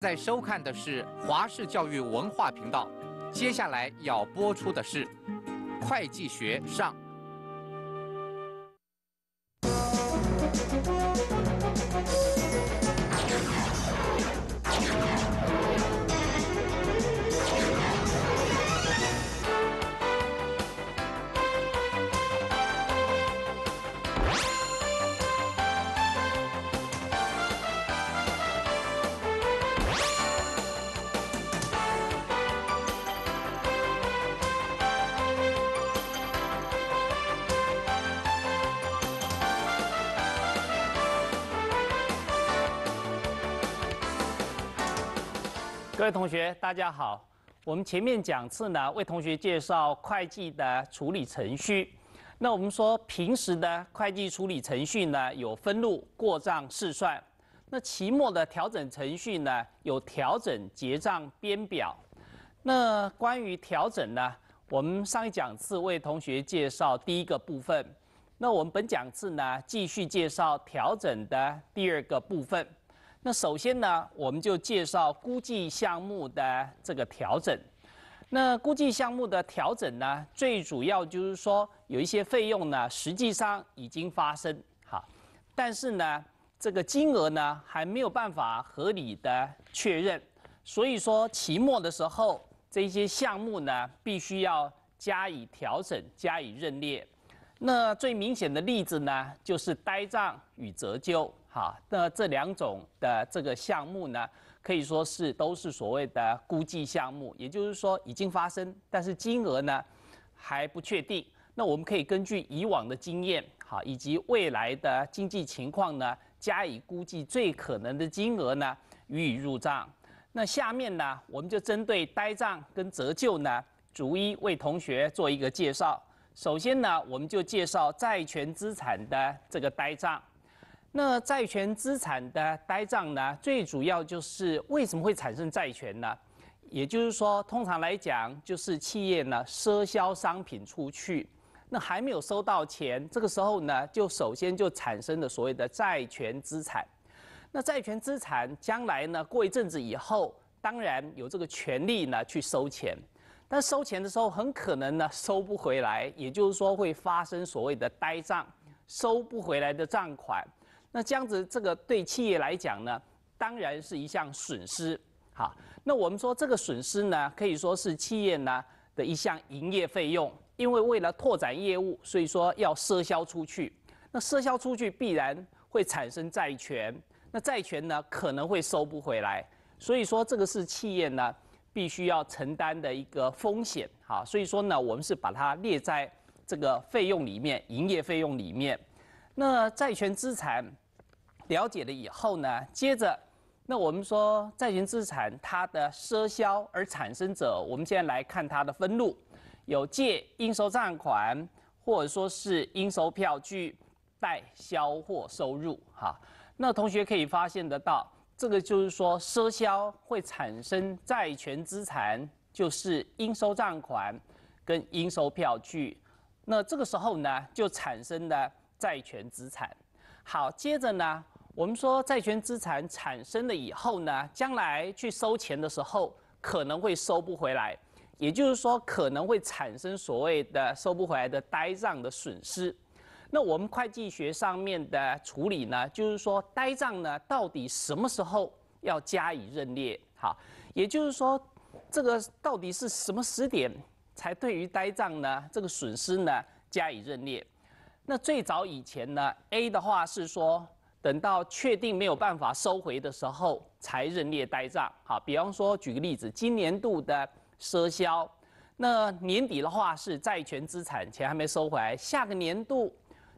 在收看的是华视教育文化频道，接下来要播出的是会计学上。位同学，大家好。我们前面讲次呢，为同学介绍会计的处理程序。那我们说平时的会计处理程序呢，有分录、过账、试算。那期末的调整程序呢，有调整、结账、编表。那关于调整呢，我们上一讲次为同学介绍第一个部分。那我们本讲次呢，继续介绍调整的第二个部分。那首先呢，我们就介绍估计项目的这个调整。那估计项目的调整呢，最主要就是说有一些费用呢，实际上已经发生，好，但是呢，这个金额呢还没有办法合理的确认，所以说期末的时候，这些项目呢必须要加以调整，加以认列。那最明显的例子呢，就是呆账与折旧。好，那这两种的这个项目呢，可以说是都是所谓的估计项目，也就是说已经发生，但是金额呢还不确定。那我们可以根据以往的经验，好，以及未来的经济情况呢，加以估计最可能的金额呢，予以入账。那下面呢，我们就针对呆账跟折旧呢，逐一为同学做一个介绍。首先呢，我们就介绍债权资产的这个呆账。那债权资产的呆账呢，最主要就是为什么会产生债权呢？也就是说，通常来讲，就是企业呢赊销商品出去，那还没有收到钱，这个时候呢，就首先就产生了所谓的债权资产。那债权资产将来呢，过一阵子以后，当然有这个权利呢去收钱，但收钱的时候很可能呢收不回来，也就是说会发生所谓的呆账，收不回来的账款。那这样子，这个对企业来讲呢，当然是一项损失。好，那我们说这个损失呢，可以说是企业呢的一项营业费用，因为为了拓展业务，所以说要赊销出去。那赊销出去必然会产生债权，那债权呢可能会收不回来，所以说这个是企业呢必须要承担的一个风险。好，所以说呢，我们是把它列在这个费用里面，营业费用里面。那债权资产了解了以后呢，接着，那我们说债权资产它的赊销而产生者，我们现在来看它的分录，有借应收账款，或者说是应收票据、代销货收入，哈。那同学可以发现得到，这个就是说赊销会产生债权资产，就是应收账款跟应收票据，那这个时候呢，就产生了。债权资产，好，接着呢，我们说债权资产产生了以后呢，将来去收钱的时候可能会收不回来，也就是说可能会产生所谓的收不回来的呆账的损失。那我们会计学上面的处理呢，就是说呆账呢到底什么时候要加以认列？好，也就是说这个到底是什么时点才对于呆账呢这个损失呢加以认列？那最早以前呢，A 的话是说，等到确定没有办法收回的时候才认列呆账。好，比方说举个例子，今年度的赊销，那年底的话是债权资产钱还没收回来，下个年度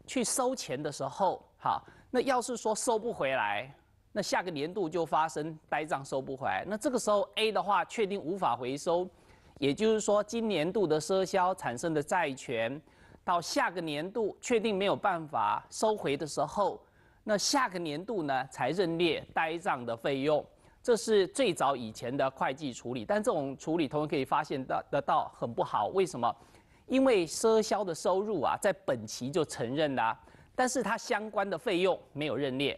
去收钱的时候，好，那要是说收不回来，那下个年度就发生呆账收不回来。那这个时候 A 的话确定无法回收，也就是说今年度的赊销产生的债权。到下个年度确定没有办法收回的时候，那下个年度呢才认列呆账的费用，这是最早以前的会计处理。但这种处理，同学可以发现到得到很不好。为什么？因为赊销的收入啊，在本期就承认了，但是它相关的费用没有认列。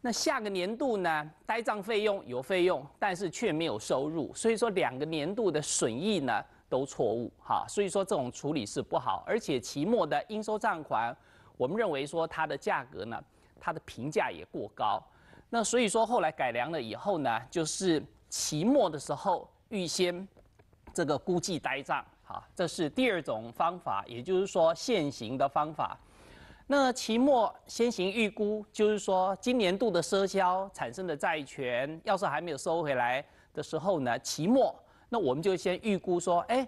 那下个年度呢，呆账费用有费用，但是却没有收入，所以说两个年度的损益呢都错误哈，所以说这种处理是不好，而且期末的应收账款，我们认为说它的价格呢，它的评价也过高，那所以说后来改良了以后呢，就是期末的时候预先这个估计呆账，好，这是第二种方法，也就是说现行的方法。那期末先行预估，就是说今年度的赊销产生的债权，要是还没有收回来的时候呢，期末那我们就先预估说，哎，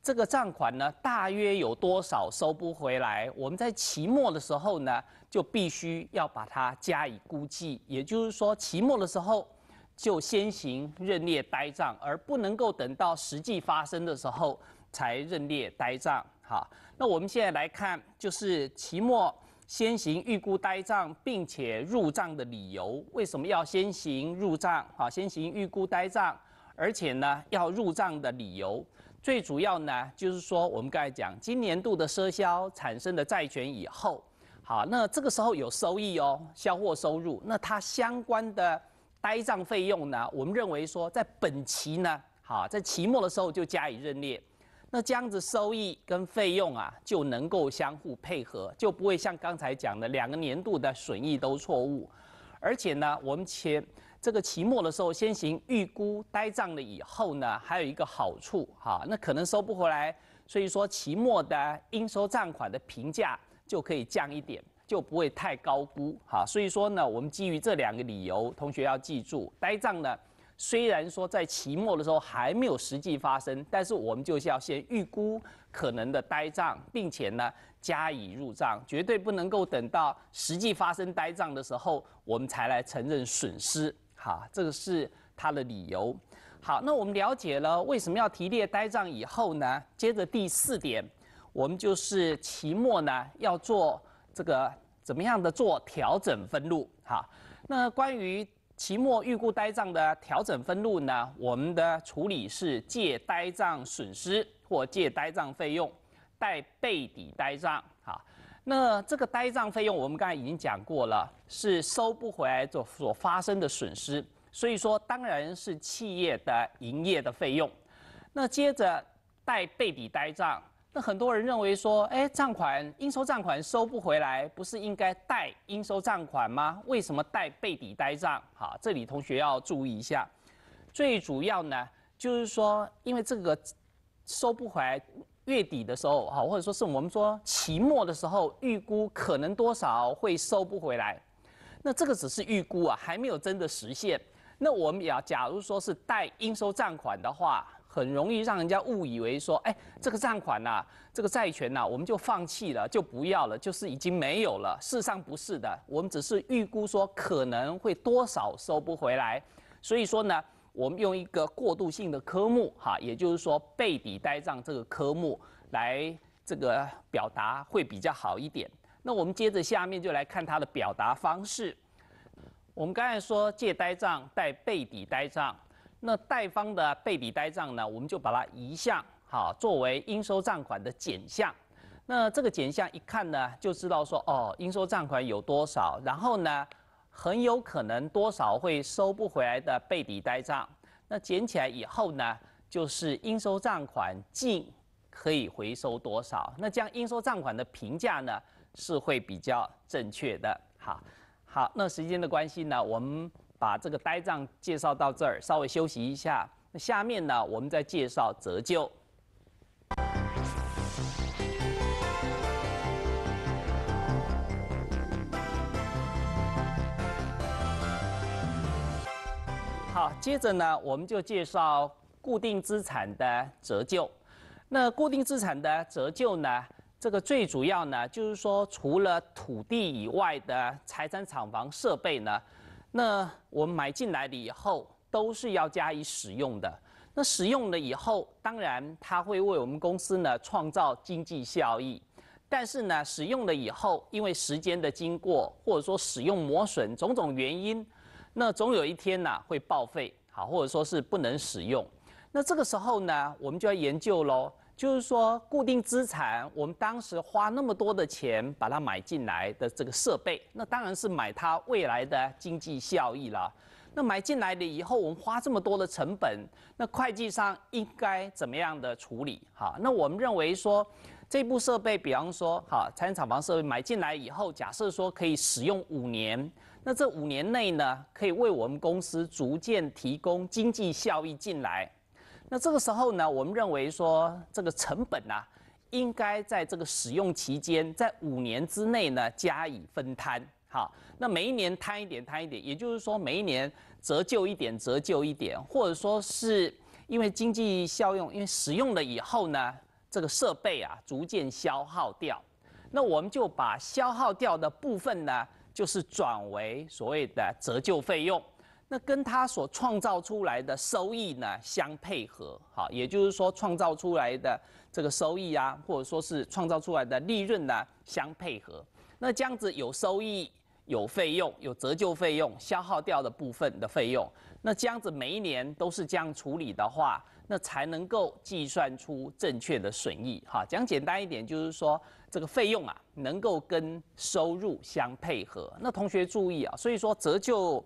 这个账款呢大约有多少收不回来？我们在期末的时候呢，就必须要把它加以估计，也就是说期末的时候就先行认列呆账，而不能够等到实际发生的时候才认列呆账。好，那我们现在来看，就是期末先行预估呆账，并且入账的理由。为什么要先行入账？好，先行预估呆账，而且呢要入账的理由，最主要呢就是说，我们刚才讲，今年度的赊销产生的债权以后，好，那这个时候有收益哦，销货收入，那它相关的呆账费用呢，我们认为说，在本期呢，好，在期末的时候就加以认列。那这样子收益跟费用啊就能够相互配合，就不会像刚才讲的两个年度的损益都错误。而且呢，我们前这个期末的时候先行预估呆账了以后呢，还有一个好处哈，那可能收不回来，所以说期末的应收账款的评价就可以降一点，就不会太高估哈。所以说呢，我们基于这两个理由，同学要记住，呆账呢。虽然说在期末的时候还没有实际发生，但是我们就是要先预估可能的呆账，并且呢加以入账，绝对不能够等到实际发生呆账的时候，我们才来承认损失。好，这个是它的理由。好，那我们了解了为什么要提列呆账以后呢？接着第四点，我们就是期末呢要做这个怎么样的做调整分录。好，那关于。期末预估呆账的调整分录呢？我们的处理是借呆账损失或借呆账费用，带背抵呆账。那这个呆账费用我们刚才已经讲过了，是收不回来所所发生的损失，所以说当然是企业的营业的费用。那接着带背抵呆账。那很多人认为说，哎，账款应收账款收不回来，不是应该带应收账款吗？为什么带背抵呆账？好，这里同学要注意一下。最主要呢，就是说，因为这个收不回来，月底的时候，好，或者说是我们说期末的时候，预估可能多少会收不回来。那这个只是预估啊，还没有真的实现。那我们也要假如说是带应收账款的话。很容易让人家误以为说，哎，这个账款呐，这个债权呐，我们就放弃了，就不要了，就是已经没有了。事实上不是的，我们只是预估说可能会多少收不回来，所以说呢，我们用一个过渡性的科目哈，也就是说背抵呆账这个科目来这个表达会比较好一点。那我们接着下面就来看它的表达方式。我们刚才说借呆账带背抵呆账。那贷方的背抵呆账呢，我们就把它移项，好，作为应收账款的减项。那这个减项一看呢，就知道说，哦，应收账款有多少，然后呢，很有可能多少会收不回来的背抵呆账。那减起来以后呢，就是应收账款净可以回收多少。那这样应收账款的评价呢，是会比较正确的。好，好，那时间的关系呢，我们。把这个呆账介绍到这儿，稍微休息一下。那下面呢，我们再介绍折旧。接着呢，我们就介绍固定资产的折旧。那固定资产的折旧呢，这个最主要呢，就是说除了土地以外的财产、厂房、设备呢。那我们买进来了以后，都是要加以使用的。那使用了以后，当然它会为我们公司呢创造经济效益。但是呢，使用了以后，因为时间的经过，或者说使用磨损种种原因，那总有一天呢会报废，好，或者说是不能使用。那这个时候呢，我们就要研究喽，就是说固定资产，我们当时花那么多的钱把它买进来的这个设备，那当然是买它未来的经济效益了。那买进来了以后，我们花这么多的成本，那会计上应该怎么样的处理？哈，那我们认为说，这部设备，比方说，哈，财产厂房设备买进来以后，假设说可以使用五年，那这五年内呢，可以为我们公司逐渐提供经济效益进来。那这个时候呢，我们认为说，这个成本呢，应该在这个使用期间，在五年之内呢加以分摊。好，那每一年摊一点，摊一点，也就是说每一年折旧一点，折旧一点，或者说是因为经济效用，因为使用了以后呢，这个设备啊逐渐消耗掉，那我们就把消耗掉的部分呢，就是转为所谓的折旧费用，那跟它所创造出来的收益呢相配合，好，也就是说创造出来的这个收益啊，或者说是创造出来的利润呢相配合，那这样子有收益。有费用，有折旧费用，消耗掉的部分的费用，那这样子每一年都是这样处理的话，那才能够计算出正确的损益。哈，讲简单一点，就是说这个费用啊，能够跟收入相配合。那同学注意啊，所以说折旧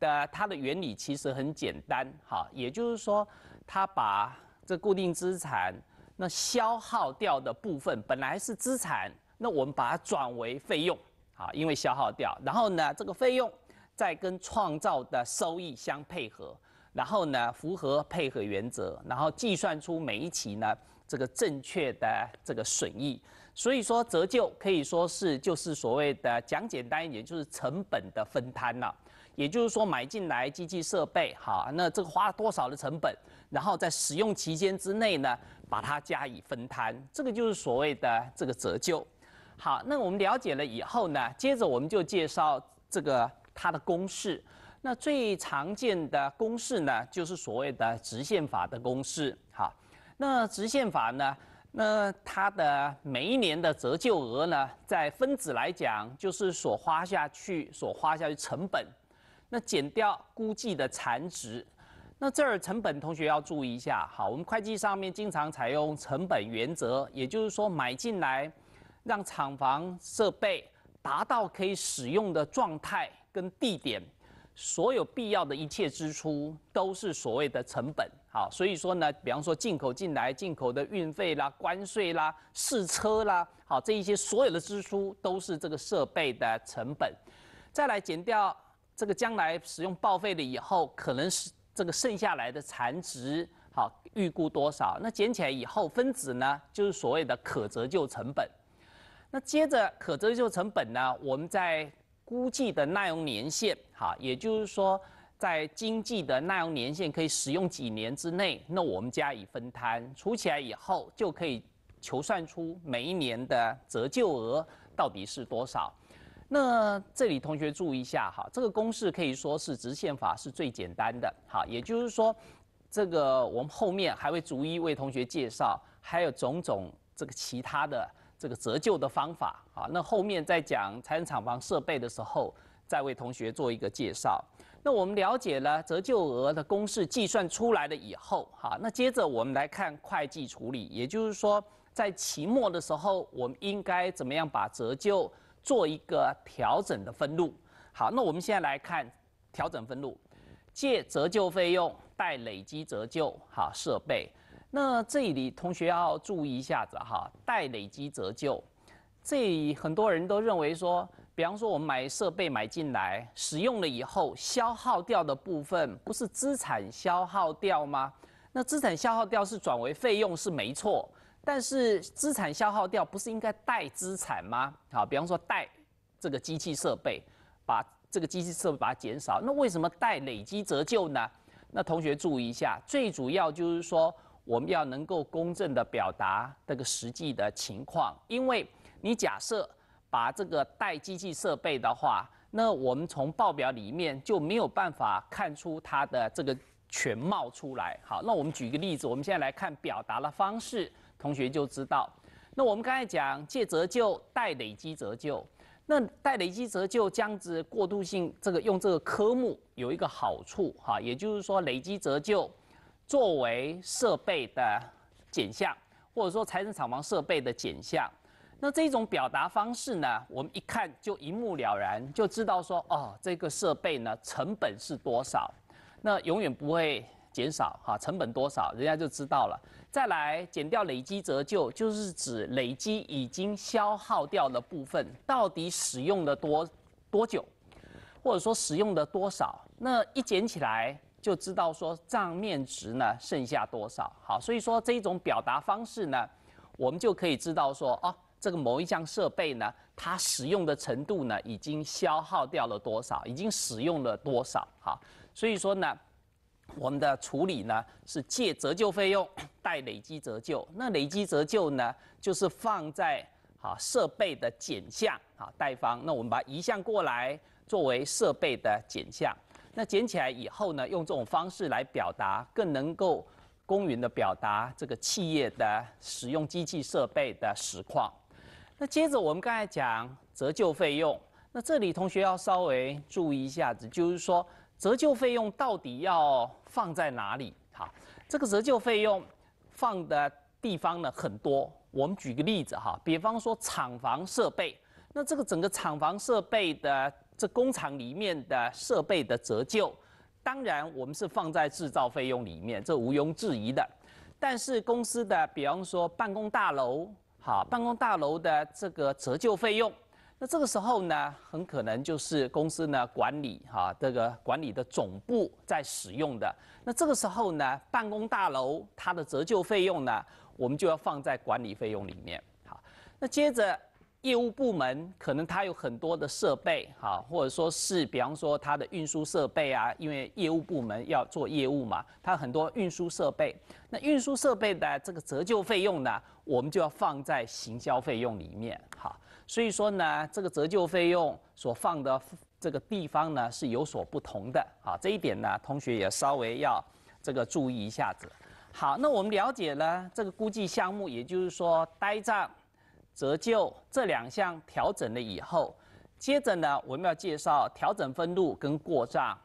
的它的原理其实很简单，哈，也就是说，它把这固定资产那消耗掉的部分本来是资产，那我们把它转为费用。好，因为消耗掉，然后呢，这个费用再跟创造的收益相配合，然后呢，符合配合原则，然后计算出每一期呢这个正确的这个损益。所以说折旧可以说是就是所谓的讲简单一点，就是成本的分摊了。也就是说买进来机器设备，好，那这个花了多少的成本，然后在使用期间之内呢，把它加以分摊，这个就是所谓的这个折旧。好，那我们了解了以后呢，接着我们就介绍这个它的公式。那最常见的公式呢，就是所谓的直线法的公式。好，那直线法呢，那它的每一年的折旧额呢，在分子来讲，就是所花下去所花下去成本，那减掉估计的残值。那这儿成本同学要注意一下。好，我们会计上面经常采用成本原则，也就是说买进来。让厂房设备达到可以使用的状态跟地点，所有必要的一切支出都是所谓的成本。好，所以说呢，比方说进口进来进口的运费啦、关税啦、试车啦，好，这一些所有的支出都是这个设备的成本。再来减掉这个将来使用报废了以后，可能是这个剩下来的残值，好，预估多少？那减起来以后分子呢，就是所谓的可折旧成本。那接着可折旧成本呢？我们在估计的耐用年限，哈，也就是说，在经济的耐用年限可以使用几年之内，那我们加以分摊，除起来以后，就可以求算出每一年的折旧额到底是多少。那这里同学注意一下哈，这个公式可以说是直线法是最简单的，哈，也就是说，这个我们后面还会逐一为同学介绍，还有种种这个其他的。这个折旧的方法啊，那后面在讲财产厂房设备的时候，再为同学做一个介绍。那我们了解了折旧额的公式计算出来了以后，哈，那接着我们来看会计处理，也就是说，在期末的时候，我们应该怎么样把折旧做一个调整的分录？好，那我们现在来看调整分录，借折旧费用贷累积折旧，哈，设备。那这里同学要注意一下子哈，待累积折旧，这里很多人都认为说，比方说我们买设备买进来，使用了以后消耗掉的部分，不是资产消耗掉吗？那资产消耗掉是转为费用是没错，但是资产消耗掉不是应该带资产吗？好，比方说带这个机器设备，把这个机器设备把它减少，那为什么带累积折旧呢？那同学注意一下，最主要就是说。我们要能够公正的表达这个实际的情况，因为你假设把这个带机器设备的话，那我们从报表里面就没有办法看出它的这个全貌出来。好，那我们举一个例子，我们现在来看表达的方式，同学就知道。那我们刚才讲借折旧带累积折旧，那带累积折旧这样子过渡性，这个用这个科目有一个好处哈，也就是说累积折旧。作为设备的减项，或者说财政厂房设备的减项。那这种表达方式呢，我们一看就一目了然，就知道说哦，这个设备呢成本是多少，那永远不会减少哈，成本多少，人家就知道了。再来减掉累积折旧，就是指累积已经消耗掉的部分，到底使用了多多久，或者说使用的多少，那一减起来就知道说账面值呢剩下多少。好，所以说这种表达方式呢，我们就可以知道说哦。这个某一项设备呢，它使用的程度呢，已经消耗掉了多少？已经使用了多少？哈，所以说呢，我们的处理呢是借折旧费用 带累积折旧。那累积折旧呢，就是放在啊设备的减项啊贷方。那我们把移项过来作为设备的减项。那捡起来以后呢，用这种方式来表达，更能够公允的表达这个企业的使用机器设备的实况。那接着我们刚才讲折旧费用，那这里同学要稍微注意一下子，就是说折旧费用到底要放在哪里？哈，这个折旧费用放的地方呢很多。我们举个例子哈，比方说厂房设备，那这个整个厂房设备的这工厂里面的设备的折旧，当然我们是放在制造费用里面，这毋庸置疑的。但是公司的，比方说办公大楼。好，办公大楼的这个折旧费用，那这个时候呢，很可能就是公司呢管理哈，这个管理的总部在使用的。那这个时候呢，办公大楼它的折旧费用呢，我们就要放在管理费用里面。好，那接着。业务部门可能它有很多的设备，哈，或者说是比方说它的运输设备啊，因为业务部门要做业务嘛，它很多运输设备。那运输设备的这个折旧费用呢，我们就要放在行销费用里面，哈。所以说呢，这个折旧费用所放的这个地方呢是有所不同的，啊，这一点呢，同学也稍微要这个注意一下子。好，那我们了解了这个估计项目，也就是说呆账。折旧这两项调整了以后，接着呢，我们要介绍调整分录跟过账。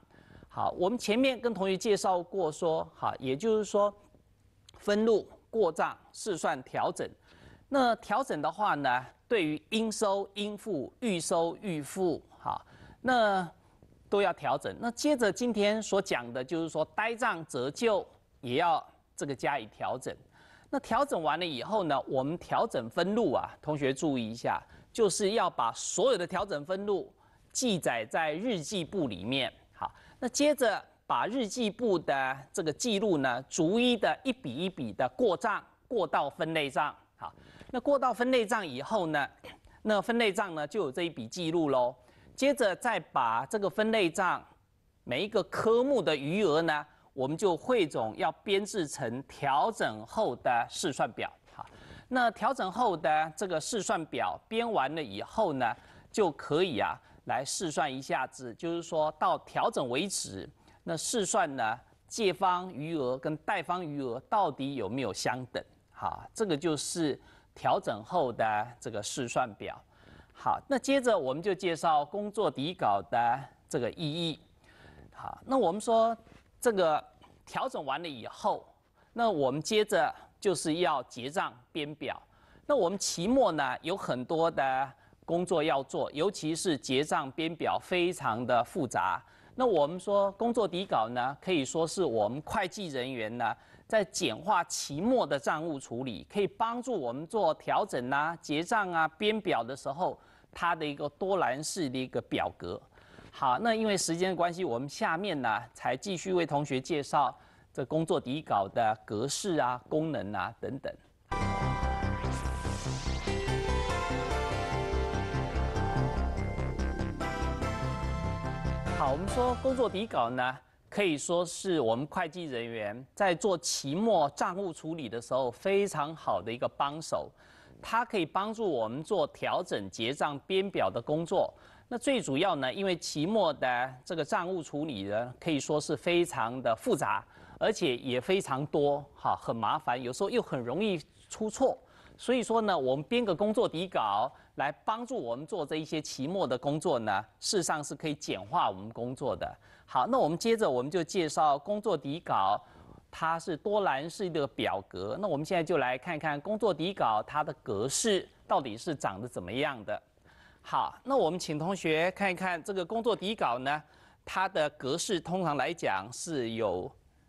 好，我们前面跟同学介绍过说，好，也就是说，分录、过账、试算、调整。那调整的话呢，对于应收应付、预收预付，好，那都要调整。那接着今天所讲的就是说，呆账折旧也要这个加以调整。那调整完了以后呢，我们调整分录啊，同学注意一下，就是要把所有的调整分录记载在日记簿里面。好，那接着把日记簿的这个记录呢，逐一的一笔一笔的过账，过到分类账。好，那过到分类账以后呢，那分类账呢就有这一笔记录喽。接着再把这个分类账每一个科目的余额呢。我们就汇总要编制成调整后的试算表，好，那调整后的这个试算表编完了以后呢，就可以啊来试算一下子，就是说到调整为止，那试算呢借方余额跟贷方余额到底有没有相等？好，这个就是调整后的这个试算表。好，那接着我们就介绍工作底稿的这个意义。好，那我们说。这个调整完了以后，那我们接着就是要结账编表。那我们期末呢有很多的工作要做，尤其是结账编表非常的复杂。那我们说工作底稿呢，可以说是我们会计人员呢在简化期末的账务处理，可以帮助我们做调整啊、结账啊、编表的时候，它的一个多栏式的一个表格。好，那因为时间的关系，我们下面呢才继续为同学介绍这工作底稿的格式啊、功能啊等等。好，我们说工作底稿呢，可以说是我们会计人员在做期末账务处理的时候非常好的一个帮手，它可以帮助我们做调整、结账、编表的工作。那最主要呢，因为期末的这个账务处理呢，可以说是非常的复杂，而且也非常多，哈，很麻烦，有时候又很容易出错。所以说呢，我们编个工作底稿来帮助我们做这一些期末的工作呢，事实上是可以简化我们工作的。好，那我们接着我们就介绍工作底稿它是多栏式的表格。那我们现在就来看看工作底稿它的格式到底是长得怎么样的。好，那我们请同学看一看这个工作底稿呢，它的格式通常来讲是有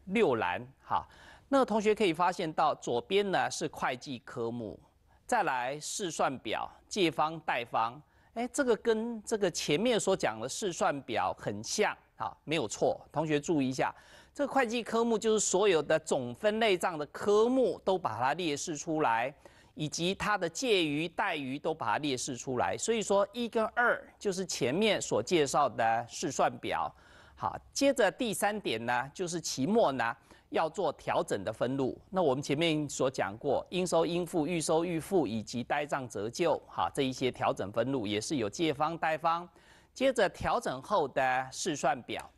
六栏。好，那同学可以发现到左边呢是会计科目，再来试算表、借方、贷方。哎，这个跟这个前面所讲的试算表很像。好，没有错。同学注意一下，这个会计科目就是所有的总分类账的科目都把它列示出来。以及它的介于、代于都把它列示出来，所以说一跟二就是前面所介绍的试算表。好，接着第三点呢，就是期末呢要做调整的分录。那我们前面所讲过，应收应付、预收预付以及呆账折旧，好，这一些调整分录也是有借方、贷方。接着调整后的试算表，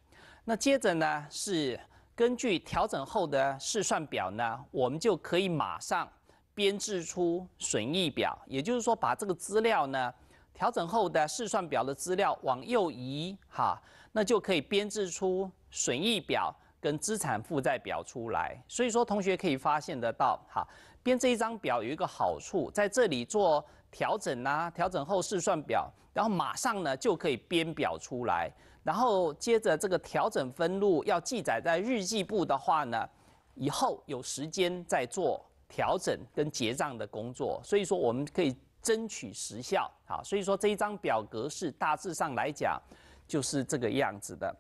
那接着呢是根据调整后的试算表呢，我们就可以马上。编制出损益表，也就是说，把这个资料呢调整后的试算表的资料往右移，哈，那就可以编制出损益表跟资产负债表出来。所以说，同学可以发现得到，哈，编这一张表有一个好处，在这里做调整啊，调整后试算表，然后马上呢就可以编表出来，然后接着这个调整分录要记载在日记簿的话呢，以后有时间再做。调整跟结账的工作，所以说我们可以争取时效，好，所以说这一张表格是大致上来讲就是这个样子的。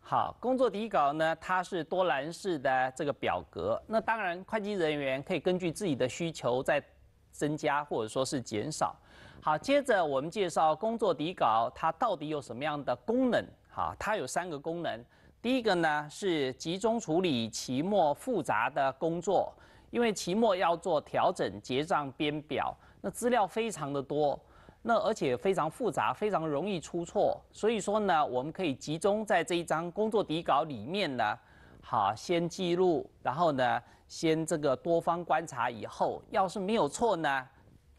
好，工作底稿呢，它是多栏式的这个表格，那当然会计人员可以根据自己的需求再增加或者说是减少。好，接着我们介绍工作底稿它到底有什么样的功能？好，它有三个功能，第一个呢是集中处理期末复杂的工作。因为期末要做调整、结账、编表，那资料非常的多，那而且非常复杂，非常容易出错。所以说呢，我们可以集中在这一张工作底稿里面呢，好，先记录，然后呢，先这个多方观察以后，要是没有错呢，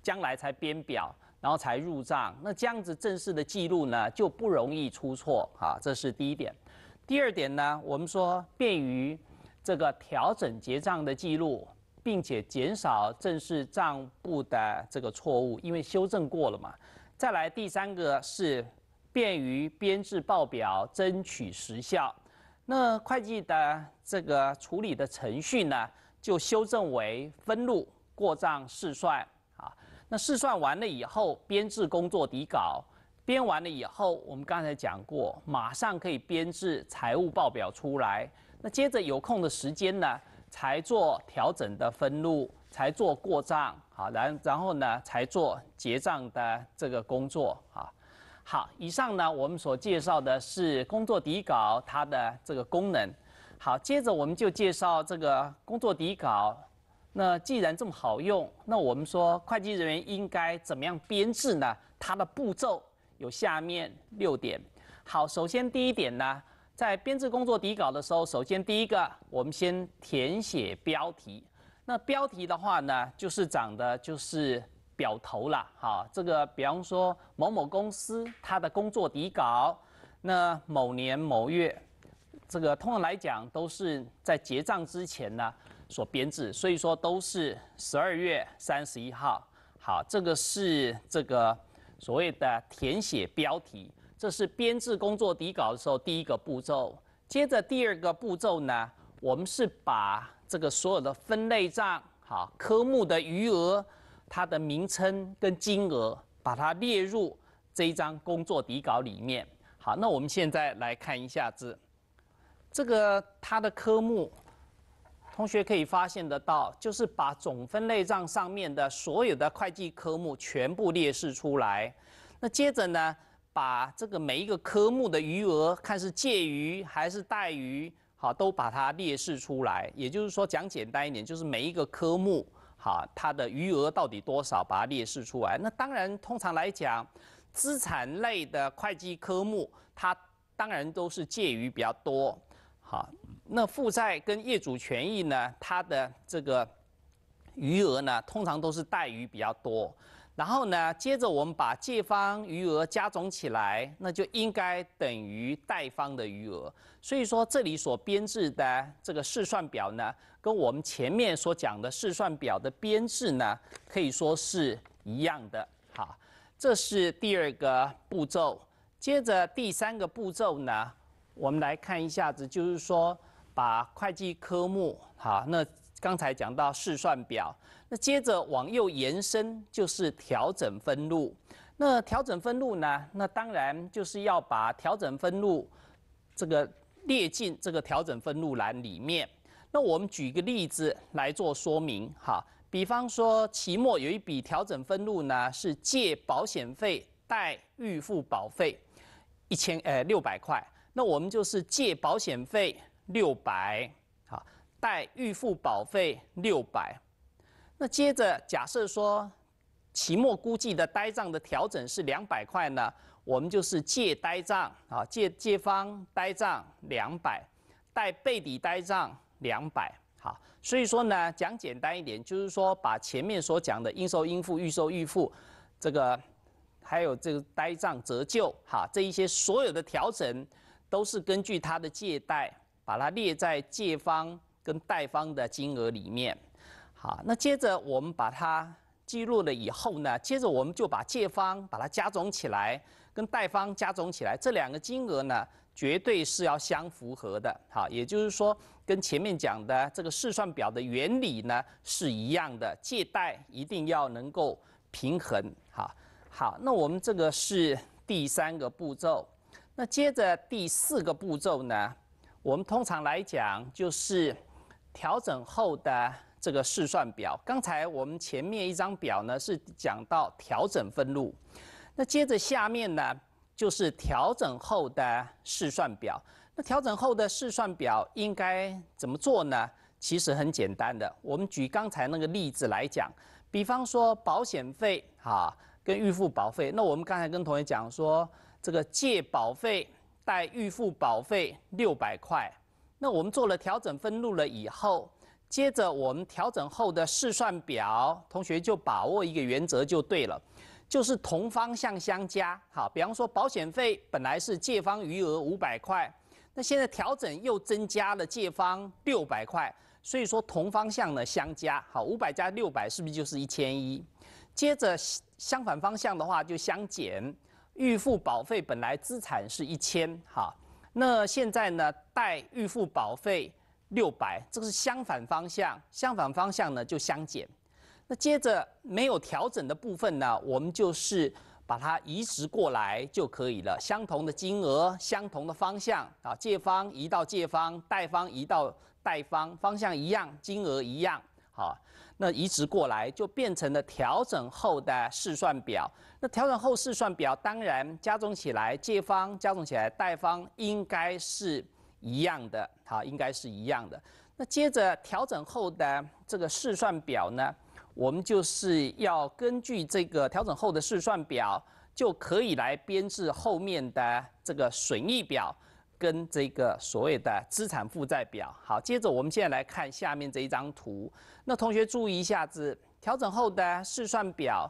将来才编表，然后才入账。那这样子正式的记录呢，就不容易出错。好，这是第一点。第二点呢，我们说便于这个调整结账的记录。并且减少正式账簿的这个错误，因为修正过了嘛。再来第三个是便于编制报表，争取时效。那会计的这个处理的程序呢，就修正为分录、过账、试算啊。那试算完了以后，编制工作底稿编完了以后，我们刚才讲过，马上可以编制财务报表出来。那接着有空的时间呢？才做调整的分录，才做过账，好，然然后呢，才做结账的这个工作，啊，好，以上呢，我们所介绍的是工作底稿它的这个功能，好，接着我们就介绍这个工作底稿，那既然这么好用，那我们说会计人员应该怎么样编制呢？它的步骤有下面六点，好，首先第一点呢。在编制工作底稿的时候，首先第一个，我们先填写标题。那标题的话呢，就是长的就是表头了。好，这个比方说某某公司它的工作底稿，那某年某月，这个通常来讲都是在结账之前呢所编制，所以说都是十二月三十一号。好，这个是这个所谓的填写标题。这是编制工作底稿的时候第一个步骤，接着第二个步骤呢，我们是把这个所有的分类账，好科目的余额，它的名称跟金额，把它列入这一张工作底稿里面。好，那我们现在来看一下子，这个它的科目，同学可以发现得到，就是把总分类账上面的所有的会计科目全部列示出来。那接着呢？把这个每一个科目的余额，看是介于还是带于，好，都把它列示出来。也就是说，讲简单一点，就是每一个科目，好，它的余额到底多少，把它列示出来。那当然，通常来讲，资产类的会计科目，它当然都是介于比较多。好，那负债跟业主权益呢，它的这个余额呢，通常都是带于比较多。然后呢，接着我们把借方余额加总起来，那就应该等于贷方的余额。所以说，这里所编制的这个试算表呢，跟我们前面所讲的试算表的编制呢，可以说是一样的。好，这是第二个步骤。接着第三个步骤呢，我们来看一下子，就是说把会计科目，好，那刚才讲到试算表，那接着往右延伸就是调整分录。那调整分录呢，那当然就是要把调整分录这个。列进这个调整分录栏里面。那我们举个例子来做说明哈。比方说，期末有一笔调整分录呢，是借保险费贷预付保费一千呃六百块。那我们就是借保险费六百，贷预付保费六百。那接着假设说，期末估计的呆账的调整是两百块呢？我们就是借呆账啊，借借方呆账两百，贷备抵呆账两百，好，所以说呢，讲简单一点，就是说把前面所讲的应收应付、预收预付，这个还有这个呆账折旧，哈，这一些所有的调整，都是根据它的借贷，把它列在借方跟贷方的金额里面，好，那接着我们把它记录了以后呢，接着我们就把借方把它加总起来。跟贷方加总起来，这两个金额呢，绝对是要相符合的。好，也就是说，跟前面讲的这个试算表的原理呢是一样的，借贷一定要能够平衡。好，好，那我们这个是第三个步骤。那接着第四个步骤呢，我们通常来讲就是调整后的这个试算表。刚才我们前面一张表呢是讲到调整分录。那接着下面呢，就是调整后的试算表。那调整后的试算表应该怎么做呢？其实很简单的，我们举刚才那个例子来讲，比方说保险费哈跟预付保费。那我们刚才跟同学讲说，这个借保费贷预付保费六百块。那我们做了调整分录了以后，接着我们调整后的试算表，同学就把握一个原则就对了。就是同方向相加，好，比方说保险费本来是借方余额五百块，那现在调整又增加了借方六百块，所以说同方向呢相加，好，五百加六百是不是就是一千一？接着相反方向的话就相减，预付保费本来资产是一千，好，那现在呢贷预付保费六百，这个是相反方向，相反方向呢就相减。那接着没有调整的部分呢，我们就是把它移植过来就可以了。相同的金额，相同的方向啊，借方移到借方，贷方移到贷方，方向一样，金额一样，好，那移植过来就变成了调整后的试算表。那调整后试算表当然加总起来，借方加总起来，贷方应该是一样的，好，应该是一样的。那接着调整后的这个试算表呢？我们就是要根据这个调整后的试算表，就可以来编制后面的这个损益表跟这个所谓的资产负债表。好，接着我们现在来看下面这一张图。那同学注意一下子，调整后的试算表，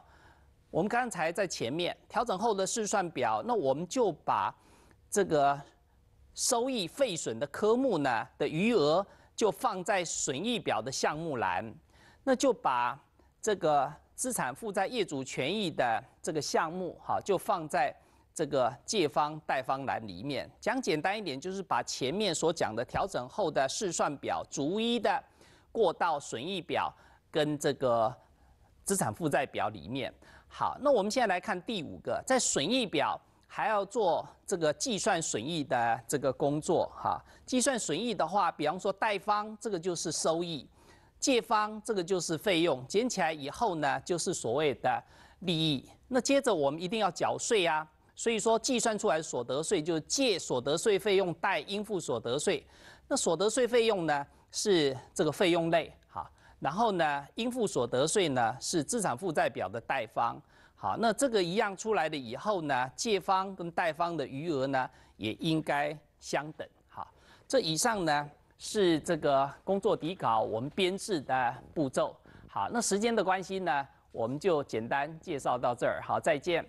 我们刚才在前面调整后的试算表，那我们就把这个收益费损的科目呢的余额就放在损益表的项目栏，那就把。这个资产负债业主权益的这个项目，哈，就放在这个借方贷方栏里面。讲简单一点，就是把前面所讲的调整后的试算表，逐一的过到损益表跟这个资产负债表里面。好，那我们现在来看第五个，在损益表还要做这个计算损益的这个工作，哈。计算损益的话，比方说贷方这个就是收益。借方这个就是费用，减起来以后呢，就是所谓的利益。那接着我们一定要缴税啊，所以说计算出来所得税就是借所得税费用贷应付所得税。那所得税费用呢是这个费用类，好，然后呢应付所得税呢是资产负债表的贷方，好，那这个一样出来了以后呢，借方跟贷方的余额呢也应该相等，好，这以上呢。是这个工作底稿我们编制的步骤。好，那时间的关系呢，我们就简单介绍到这儿，好，再见。